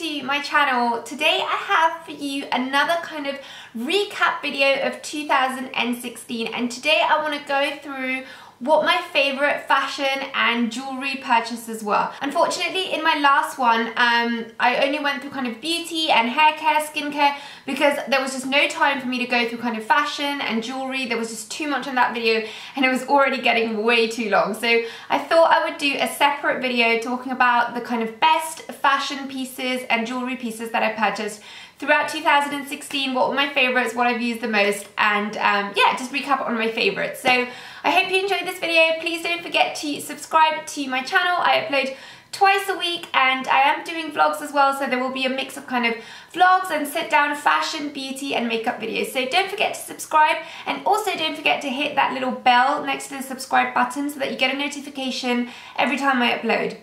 to my channel. Today I have for you another kind of recap video of 2016 and today I want to go through what my favorite fashion and jewelry purchases were. Unfortunately, in my last one, um, I only went through kind of beauty and hair care, skincare, because there was just no time for me to go through kind of fashion and jewelry. There was just too much in that video and it was already getting way too long. So I thought I would do a separate video talking about the kind of best fashion pieces and jewelry pieces that I purchased throughout 2016, what were my favorites, what I've used the most, and um, yeah, just recap on my favorites. So I hope you enjoyed this video. Please don't forget to subscribe to my channel. I upload twice a week and I am doing vlogs as well so there will be a mix of kind of vlogs and sit down fashion, beauty and makeup videos. So don't forget to subscribe and also don't forget to hit that little bell next to the subscribe button so that you get a notification every time I upload.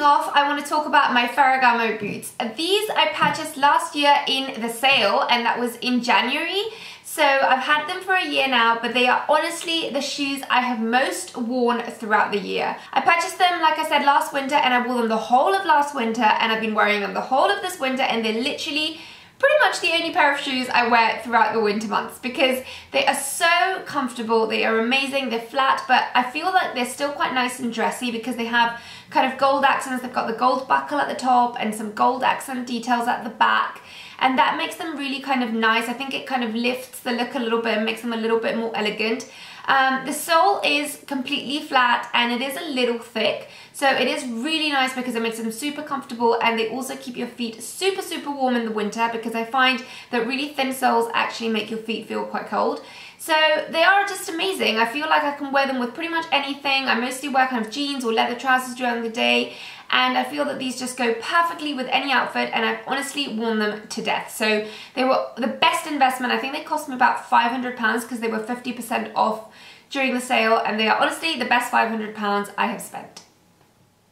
Off, I want to talk about my Ferragamo boots. These I purchased last year in the sale and that was in January. So I've had them for a year now, but they are honestly the shoes I have most worn throughout the year. I purchased them, like I said, last winter and I wore them the whole of last winter and I've been wearing them the whole of this winter and they're literally pretty much the only pair of shoes I wear throughout the winter months because they are so comfortable, they are amazing, they're flat, but I feel like they're still quite nice and dressy because they have kind of gold accents, they've got the gold buckle at the top and some gold accent details at the back and that makes them really kind of nice. I think it kind of lifts the look a little bit and makes them a little bit more elegant. Um, the sole is completely flat and it is a little thick. So it is really nice because it makes them super comfortable and they also keep your feet super, super warm in the winter because I find that really thin soles actually make your feet feel quite cold. So they are just amazing. I feel like I can wear them with pretty much anything. I mostly wear kind of jeans or leather trousers during the day and I feel that these just go perfectly with any outfit and I've honestly worn them to death. So they were the best investment. I think they cost me about £500 because they were 50% off during the sale and they are honestly the best £500 I have spent.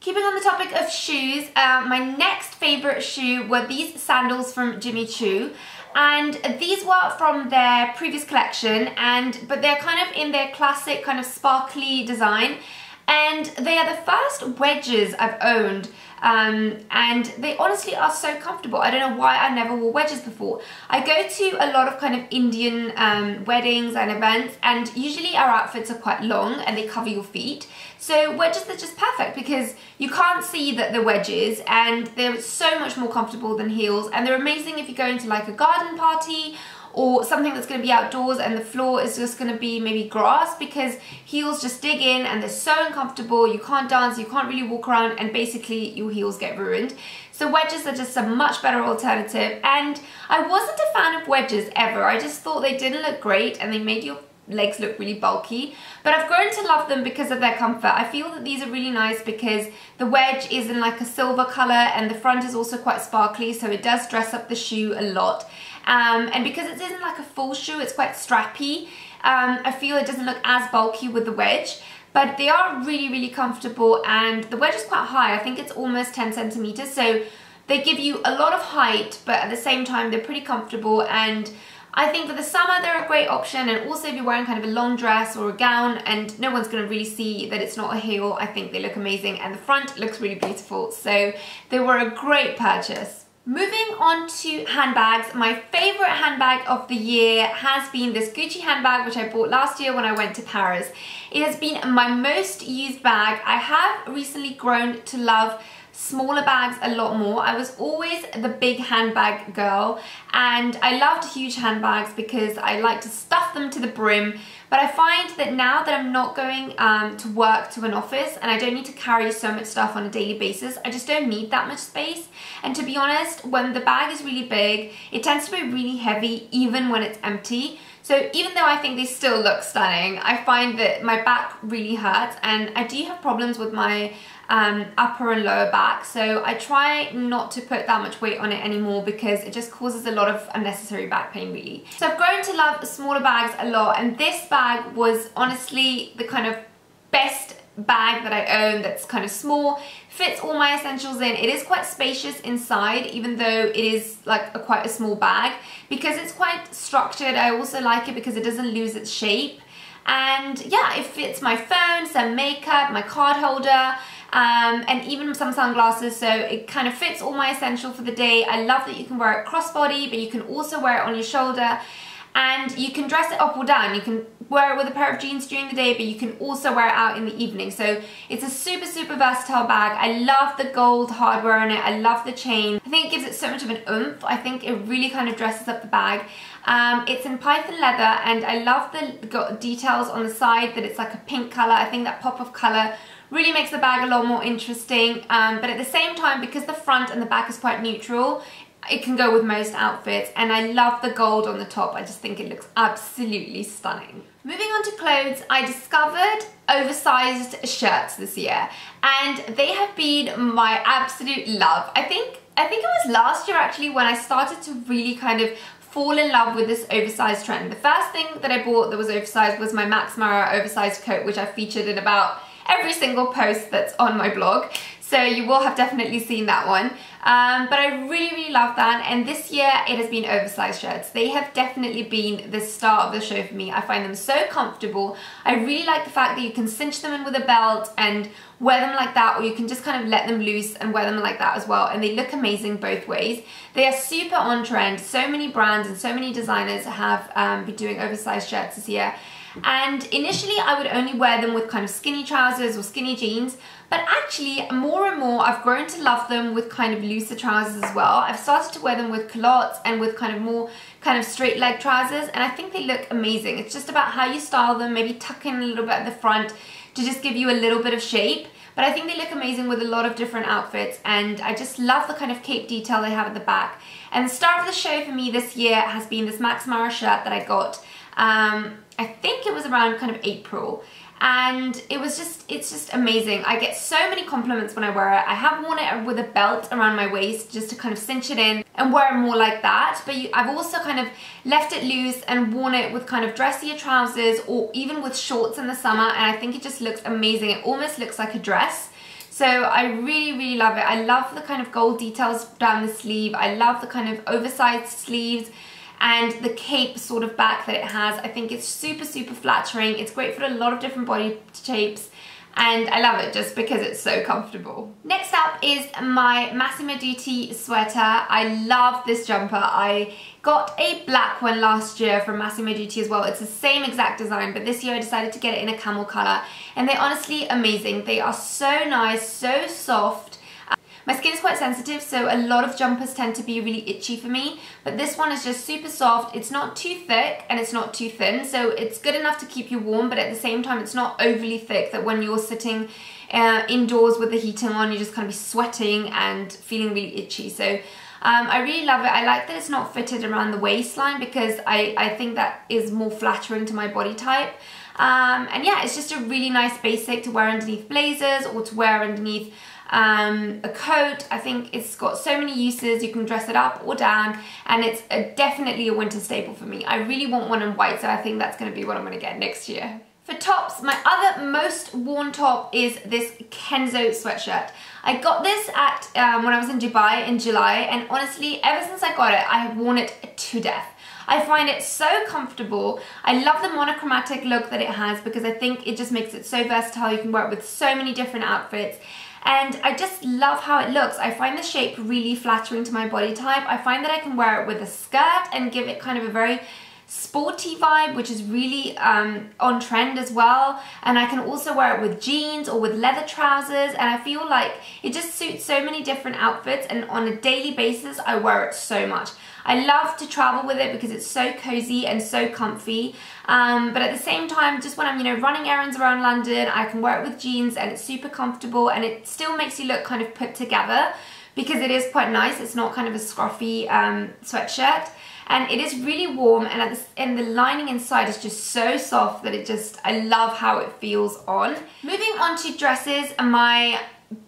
Keeping on the topic of shoes, uh, my next favourite shoe were these sandals from Jimmy Choo and these were from their previous collection and but they're kind of in their classic kind of sparkly design and they are the first wedges I've owned um, and they honestly are so comfortable. I don't know why I never wore wedges before. I go to a lot of kind of Indian um, weddings and events and usually our outfits are quite long and they cover your feet. So wedges are just perfect because you can't see that they're wedges and they're so much more comfortable than heels and they're amazing if you go into like a garden party or something that's going to be outdoors and the floor is just going to be maybe grass because heels just dig in and they're so uncomfortable. You can't dance, you can't really walk around and basically your heels get ruined. So wedges are just a much better alternative and I wasn't a fan of wedges ever. I just thought they didn't look great and they made your legs look really bulky but I've grown to love them because of their comfort I feel that these are really nice because the wedge is in like a silver color and the front is also quite sparkly so it does dress up the shoe a lot um, and because it isn't like a full shoe, it's quite strappy. Um, I feel it doesn't look as bulky with the wedge but they are really really comfortable and the wedge is quite high. I think it's almost 10 centimeters. So they give you a lot of height but at the same time they're pretty comfortable. And I think for the summer they're a great option. And also if you're wearing kind of a long dress or a gown and no one's going to really see that it's not a heel I think they look amazing. And the front looks really beautiful. So they were a great purchase. Moving on to handbags, my favorite handbag of the year has been this Gucci handbag which I bought last year when I went to Paris. It has been my most used bag. I have recently grown to love smaller bags a lot more. I was always the big handbag girl and I loved huge handbags because I like to stuff them to the brim but I find that now that I'm not going um, to work to an office and I don't need to carry so much stuff on a daily basis, I just don't need that much space. And to be honest, when the bag is really big, it tends to be really heavy even when it's empty. So even though I think they still look stunning, I find that my back really hurts and I do have problems with my um, upper and lower back. So I try not to put that much weight on it anymore because it just causes a lot of unnecessary back pain really. So I've grown to love smaller bags a lot and this bag was honestly the kind of best bag that I own that's kind of small, fits all my essentials in. It is quite spacious inside even though it is like a quite a small bag. Because it's quite structured, I also like it because it doesn't lose its shape. And yeah, it fits my phone, some makeup, my card holder, um, and even some sunglasses so it kind of fits all my essential for the day. I love that you can wear it crossbody but you can also wear it on your shoulder and you can dress it up or down. You can wear it with a pair of jeans during the day, but you can also wear it out in the evening. So it's a super, super versatile bag. I love the gold hardware on it. I love the chain. I think it gives it so much of an oomph. I think it really kind of dresses up the bag. Um, it's in python leather and I love the details on the side that it's like a pink color. I think that pop of color really makes the bag a lot more interesting um, but at the same time because the front and the back is quite neutral it can go with most outfits and I love the gold on the top. I just think it looks absolutely stunning. Moving on to clothes, I discovered oversized shirts this year and they have been my absolute love. I think I think it was last year actually when I started to really kind of fall in love with this oversized trend. The first thing that I bought that was oversized was my Max Mara oversized coat which I featured in about every single post that's on my blog. So you will have definitely seen that one. Um, but I really, really love that. And this year it has been oversized shirts. They have definitely been the star of the show for me. I find them so comfortable. I really like the fact that you can cinch them in with a belt and wear them like that or you can just kind of let them loose and wear them like that as well and they look amazing both ways. They are super on trend. So many brands and so many designers have um, been doing oversized shirts this year and initially I would only wear them with kind of skinny trousers or skinny jeans but actually more and more I've grown to love them with kind of looser trousers as well. I've started to wear them with culottes and with kind of more kind of straight leg trousers and I think they look amazing. It's just about how you style them, maybe tuck in a little bit at the front to just give you a little bit of shape but I think they look amazing with a lot of different outfits and I just love the kind of cape detail they have at the back. And the star of the show for me this year has been this Max Mara shirt that I got um, I think it was around kind of April. And it was just it's just amazing. I get so many compliments when I wear it. I have worn it with a belt around my waist just to kind of cinch it in and wear it more like that. But you, I've also kind of left it loose and worn it with kind of dressier trousers or even with shorts in the summer. And I think it just looks amazing. It almost looks like a dress. So I really really love it. I love the kind of gold details down the sleeve. I love the kind of oversized sleeves and the cape sort of back that it has. I think it's super, super flattering. It's great for a lot of different body shapes and I love it just because it's so comfortable. Next up is my Massimo Dutti sweater. I love this jumper. I got a black one last year from Massimo Dutti as well. It's the same exact design, but this year I decided to get it in a camel color and they're honestly amazing. They are so nice, so soft, my skin is quite sensitive, so a lot of jumpers tend to be really itchy for me, but this one is just super soft. It's not too thick and it's not too thin, so it's good enough to keep you warm, but at the same time, it's not overly thick that when you're sitting uh, indoors with the heating on, you're just kind of be sweating and feeling really itchy. So um, I really love it. I like that it's not fitted around the waistline because I, I think that is more flattering to my body type. Um, and yeah, it's just a really nice basic to wear underneath blazers or to wear underneath um, a coat. I think it's got so many uses. You can dress it up or down and it's a, definitely a winter staple for me. I really want one in white so I think that's going to be what I'm going to get next year. For tops, my other most worn top is this Kenzo sweatshirt. I got this at um, when I was in Dubai in July and honestly ever since I got it I have worn it to death. I find it so comfortable. I love the monochromatic look that it has because I think it just makes it so versatile. You can wear it with so many different outfits and I just love how it looks. I find the shape really flattering to my body type. I find that I can wear it with a skirt and give it kind of a very sporty vibe which is really um, on trend as well and I can also wear it with jeans or with leather trousers and I feel like it just suits so many different outfits and on a daily basis I wear it so much. I love to travel with it because it's so cozy and so comfy. Um, but at the same time just when I'm you know running errands around London I can wear it with jeans and it's super comfortable and it still makes you look kind of put together because it is quite nice. It's not kind of a scruffy um, sweatshirt. And it is really warm and, the, and the lining inside is just so soft that it just, I love how it feels on. Moving on to dresses, my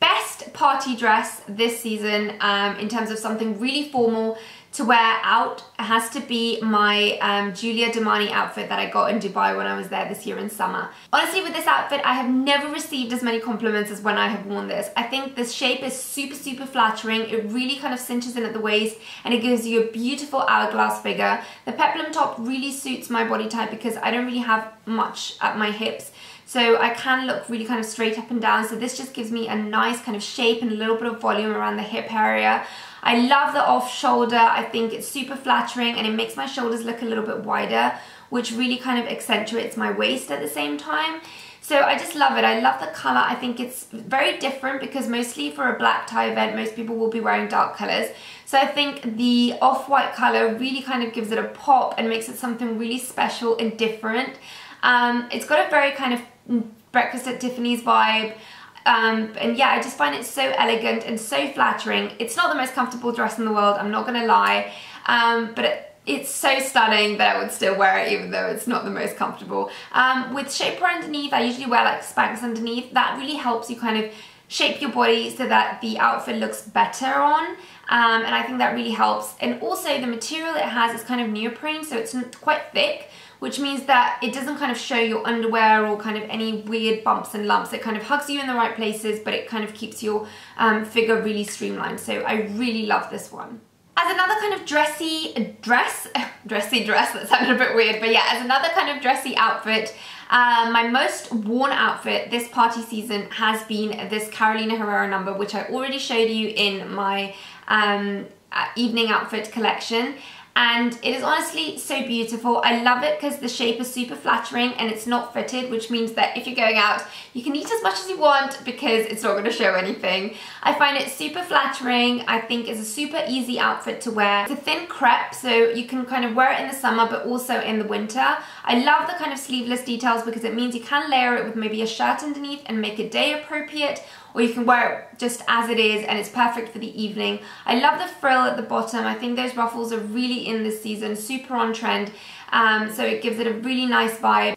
best party dress this season um, in terms of something really formal to wear out has to be my um, Julea Domani outfit that I got in Dubai when I was there this year in summer. Honestly, with this outfit, I have never received as many compliments as when I have worn this. I think this shape is super, super flattering. It really kind of cinches in at the waist and it gives you a beautiful hourglass figure. The peplum top really suits my body type because I don't really have much at my hips. So I can look really kind of straight up and down. So this just gives me a nice kind of shape and a little bit of volume around the hip area. I love the off shoulder. I think it's super flattering and it makes my shoulders look a little bit wider, which really kind of accentuates my waist at the same time. So I just love it. I love the color. I think it's very different because mostly for a black tie event, most people will be wearing dark colors. So I think the off-white color really kind of gives it a pop and makes it something really special and different. Um, it's got a very kind of breakfast at Tiffany's vibe. Um, and yeah, I just find it so elegant and so flattering. It's not the most comfortable dress in the world, I'm not gonna lie, um, but it, it's so stunning that I would still wear it even though it's not the most comfortable. Um, with shaper underneath, I usually wear like Spanx underneath. That really helps you kind of shape your body so that the outfit looks better on. Um, and I think that really helps. And also the material it has is kind of neoprene, so it's quite thick, which means that it doesn't kind of show your underwear or kind of any weird bumps and lumps. It kind of hugs you in the right places, but it kind of keeps your um, figure really streamlined. So I really love this one. As another kind of dressy dress, dressy dress, that sounded a bit weird, but yeah, as another kind of dressy outfit, uh, my most worn outfit this party season has been this Carolina Herrera number, which I already showed you in my um, uh, evening outfit collection and it is honestly so beautiful. I love it because the shape is super flattering and it's not fitted, which means that if you're going out, you can eat as much as you want because it's not going to show anything. I find it super flattering. I think it's a super easy outfit to wear. It's a thin crepe, so you can kind of wear it in the summer, but also in the winter. I love the kind of sleeveless details because it means you can layer it with maybe a shirt underneath and make it day appropriate or you can wear it just as it is and it's perfect for the evening. I love the frill at the bottom. I think those ruffles are really in this season, super on trend. Um, so it gives it a really nice vibe.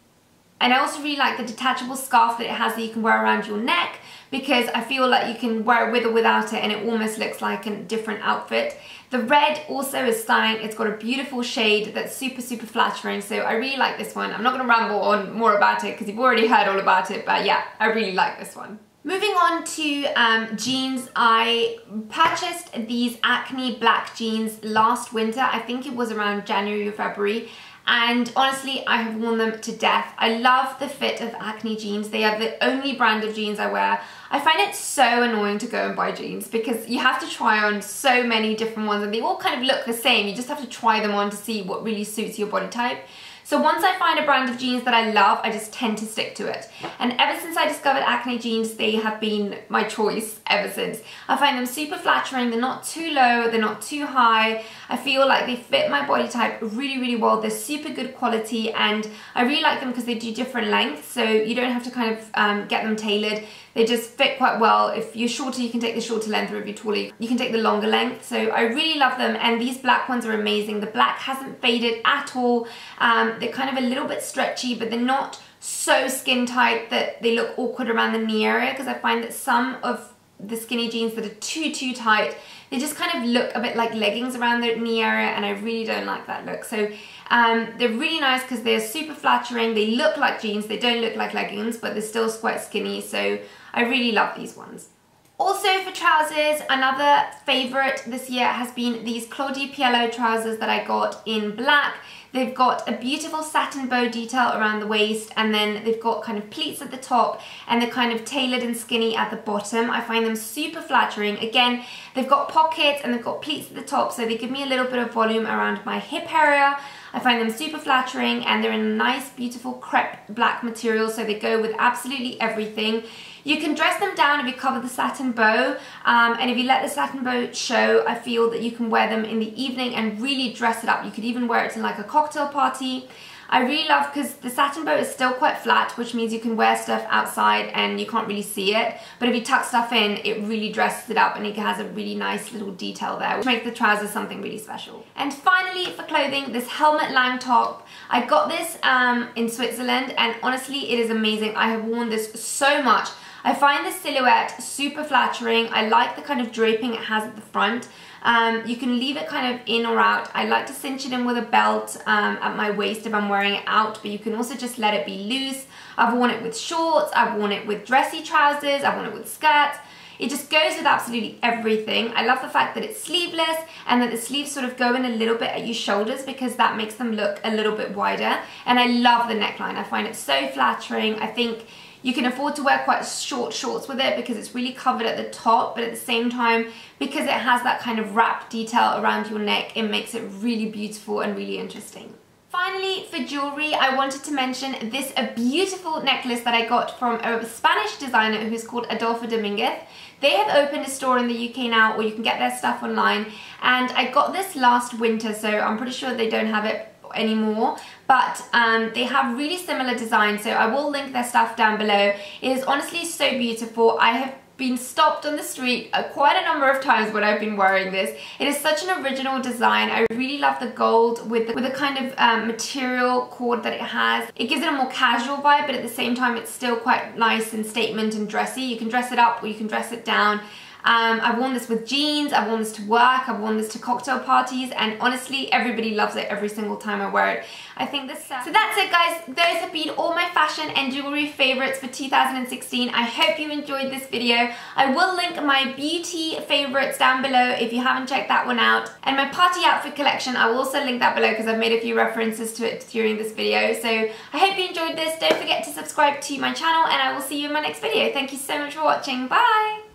And I also really like the detachable scarf that it has that you can wear around your neck because I feel like you can wear it with or without it and it almost looks like a different outfit. The red also is stunning. It's got a beautiful shade that's super, super flattering. So I really like this one. I'm not going to ramble on more about it because you've already heard all about it. But yeah, I really like this one. Moving on to um, jeans, I purchased these Acne black jeans last winter. I think it was around January or February. And honestly, I have worn them to death. I love the fit of Acne jeans. They are the only brand of jeans I wear. I find it so annoying to go and buy jeans because you have to try on so many different ones and they all kind of look the same. You just have to try them on to see what really suits your body type. So once I find a brand of jeans that I love, I just tend to stick to it. And ever since I discovered Acne jeans, they have been my choice ever since. I find them super flattering, they're not too low, they're not too high. I feel like they fit my body type really, really well. They're super good quality and I really like them because they do different lengths, so you don't have to kind of um, get them tailored. They just fit quite well. If you're shorter, you can take the shorter length, or if you're taller, you can take the longer length. So I really love them, and these black ones are amazing. The black hasn't faded at all. Um, they're kind of a little bit stretchy, but they're not so skin tight that they look awkward around the knee area, because I find that some of the skinny jeans that are too, too tight, they just kind of look a bit like leggings around the knee area and I really don't like that look. So um, they're really nice because they're super flattering. They look like jeans, they don't look like leggings, but they're still quite skinny. So I really love these ones. Also for trousers, another favorite this year has been these Claudie Pierlot trousers that I got in black. They've got a beautiful satin bow detail around the waist and then they've got kind of pleats at the top and they're kind of tailored and skinny at the bottom. I find them super flattering. Again, they've got pockets and they've got pleats at the top so they give me a little bit of volume around my hip area. I find them super flattering and they're in a nice beautiful crepe black material so they go with absolutely everything. You can dress them down if you cover the satin bow um, and if you let the satin bow show, I feel that you can wear them in the evening and really dress it up. You could even wear it to like a cocktail party. I really love because the satin bow is still quite flat, which means you can wear stuff outside and you can't really see it. But if you tuck stuff in, it really dresses it up and it has a really nice little detail there, which makes the trousers something really special. And finally, for clothing, this Helmut Lang top. I got this um, in Switzerland and honestly, it is amazing. I have worn this so much. I find the silhouette super flattering. I like the kind of draping it has at the front. Um, you can leave it kind of in or out. I like to cinch it in with a belt um, at my waist if I'm wearing it out, but you can also just let it be loose. I've worn it with shorts, I've worn it with dressy trousers, I've worn it with skirts. It just goes with absolutely everything. I love the fact that it's sleeveless and that the sleeves sort of go in a little bit at your shoulders because that makes them look a little bit wider. And I love the neckline. I find it so flattering. I think you can afford to wear quite short shorts with it because it's really covered at the top, but at the same time, because it has that kind of wrap detail around your neck, it makes it really beautiful and really interesting. Finally, for jewelry, I wanted to mention this a beautiful necklace that I got from a Spanish designer who's called Adolfo Dominguez. They have opened a store in the UK now, or you can get their stuff online. And I got this last winter, so I'm pretty sure they don't have it anymore but um, they have really similar designs so I will link their stuff down below it is honestly so beautiful I have been stopped on the street uh, quite a number of times when I've been wearing this. It is such an original design. I really love the gold with the, with the kind of um, material cord that it has. It gives it a more casual vibe, but at the same time, it's still quite nice and statement and dressy. You can dress it up or you can dress it down. Um, I've worn this with jeans, I've worn this to work, I've worn this to cocktail parties, and honestly, everybody loves it every single time I wear it. I think this... So that's it guys, those have been all my fashion and jewelry favorites for 2016. I hope you enjoyed this video. I will link my beauty favorites down below if you haven't checked that one out. And my party outfit collection, I will also link that below because I've made a few references to it during this video. So I hope you enjoyed this. Don't forget to subscribe to my channel and I will see you in my next video. Thank you so much for watching. Bye!